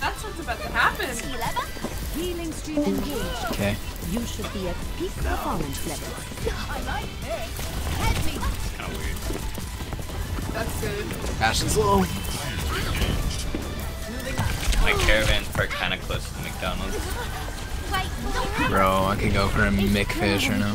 That's what's about to happen. Healing stream engaged. Okay. You should be at peak performance level. Kind of weird. That's good. Ashen's low. My caravan parked kind of close to McDonald's. Bro, I could go for a McFish right now.